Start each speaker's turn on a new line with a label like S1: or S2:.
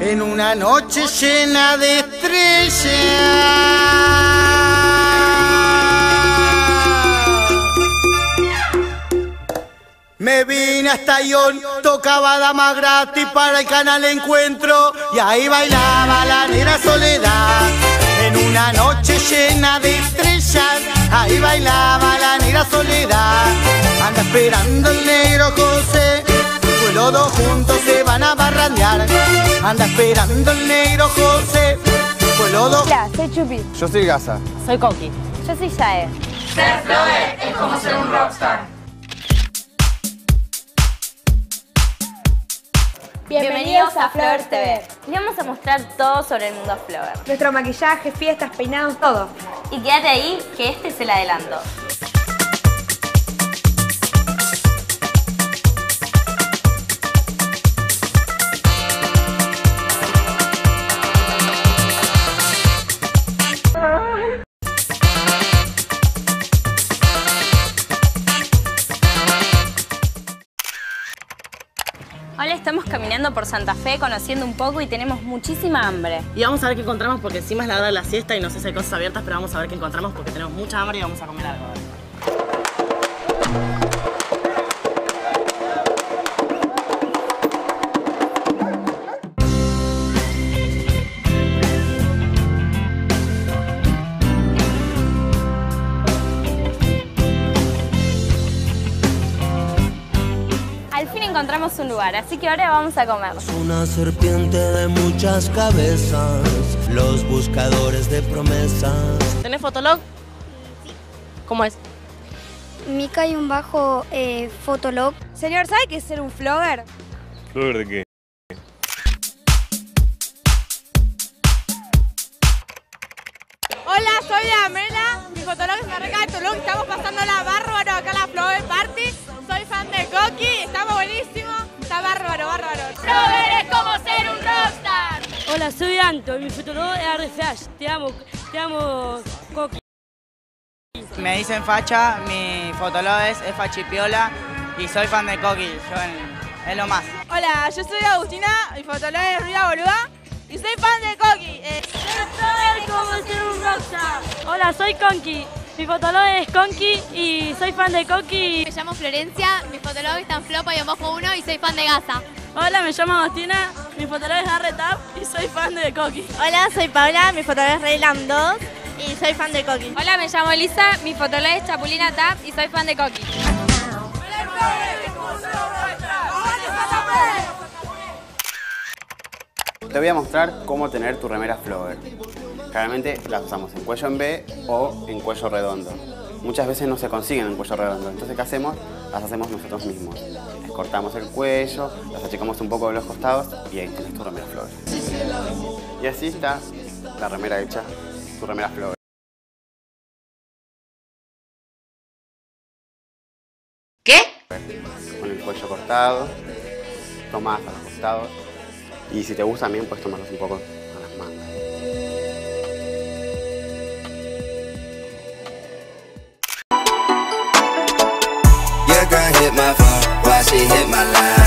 S1: En una noche llena de estrellas. Me vine hasta Ion, tocaba dama gratis para el canal Encuentro y ahí bailaba la negra soledad. En una noche llena de estrellas, ahí bailaba la negra soledad. Anda esperando el negro José, los dos juntos se van a barrandear. Anda esperando el negro José, dos...
S2: Hola, soy Chupi.
S3: Yo soy Gaza.
S4: Soy Coqui.
S2: Yo soy Yae.
S5: Ser Flower es como ser un rockstar.
S2: Bienvenidos a Flower TV.
S4: Les vamos a mostrar todo sobre el mundo Flower.
S2: Nuestro maquillaje, fiestas, peinados, todo.
S4: Y quédate ahí, que este es el adelanto. Hola, estamos caminando por Santa Fe, conociendo un poco y tenemos muchísima hambre.
S6: Y vamos a ver qué encontramos porque encima es la hora de la siesta y no sé si hay cosas abiertas, pero vamos a ver qué encontramos porque tenemos mucha hambre y vamos a comer algo.
S4: Encontramos un lugar, así que ahora vamos a comer.
S7: Una serpiente de muchas cabezas, los buscadores de promesas.
S6: ¿Tenés fotolog? ¿Cómo es?
S8: Mica y un bajo eh, Fotolog.
S2: Señor, ¿sabe qué es ser un flogger?
S3: ¿Flor de qué?
S9: Hola, soy Amela, mi fotolog es Marreca de Tulum, estamos pasando Coqui, estamos buenísimo, está bárbaro, bárbaro.
S5: Flower es como ser un rockstar.
S10: Hola, soy Anto y mi futuro es Arreflash. Te amo, te amo, Coqui.
S11: Me dicen facha, mi fotolog es, es Fachipiola y soy fan de Coqui, yo es lo más.
S9: Hola, yo soy Agustina, mi fotolog es Ruida Boluda y soy fan de Coqui. Eh,
S10: como ser un rockstar. Hola, soy Conky. Mi fotolog es Conky y soy fan de Coqui.
S12: Me llamo Florencia, mi fotolog está en Flopa y Mojo 1 y soy fan de Gaza.
S10: Hola, me llamo Agustina, mi fotolog es Arretap y soy fan de Coqui.
S9: Hola, soy Paula, mi fotolog es Reylam 2 y soy fan de Coqui.
S12: Hola, me llamo Elisa, mi fotolog es Chapulina Tap y soy fan de Coqui.
S3: Te voy a mostrar cómo tener tu remera Flower. Generalmente las usamos en cuello en B o en cuello redondo. Muchas veces no se consiguen en cuello redondo, entonces ¿qué hacemos? Las hacemos nosotros mismos. Les cortamos el cuello, las achicamos un poco de los costados y ahí tienes tu remera Flower. Y así está la remera hecha, tu remera Flower.
S5: ¿Qué?
S3: Con el cuello cortado, tomadas a los costados. Y si te gusta también puedes tomarlos un poco
S7: hit my phone, why she hit my line.